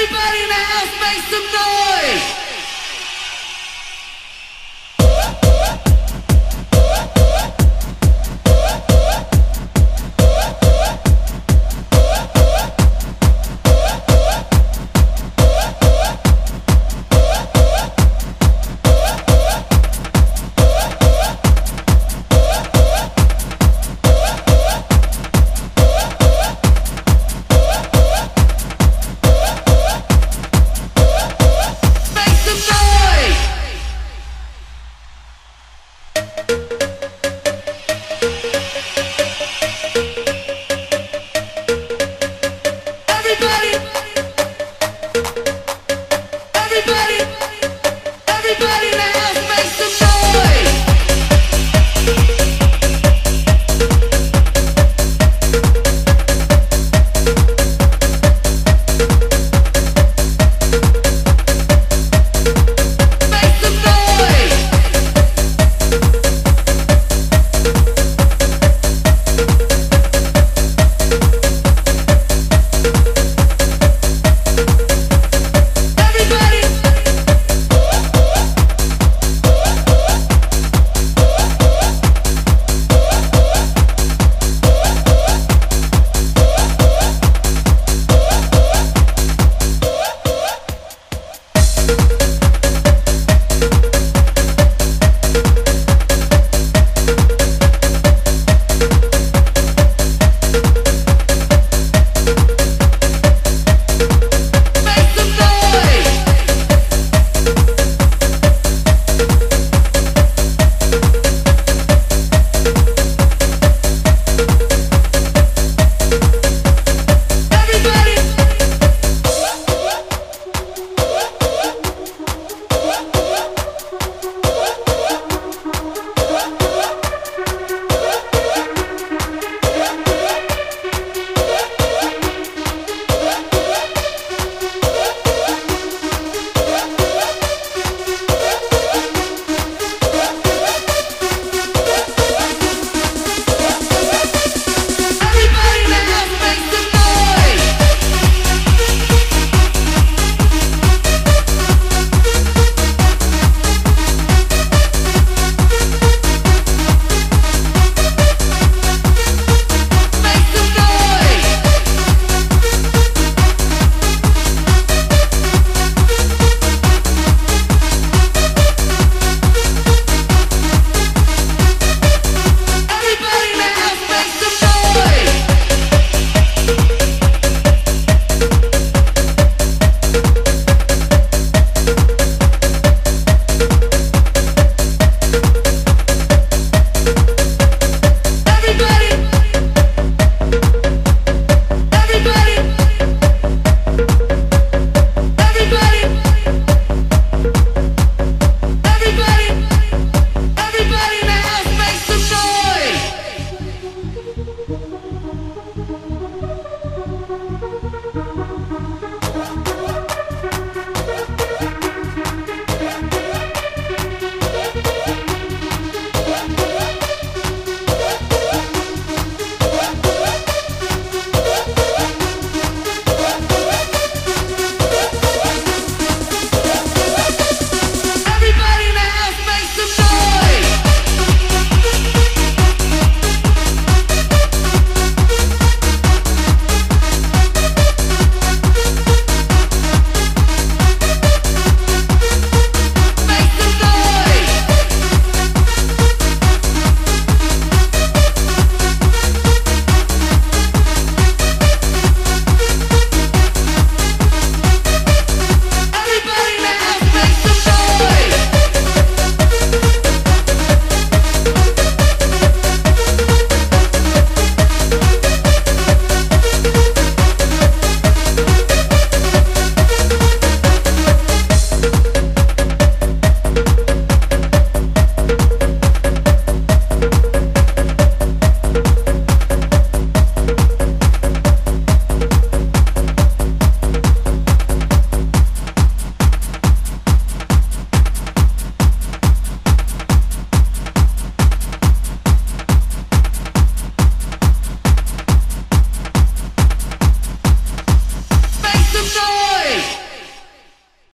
Everybody in the house make some noise!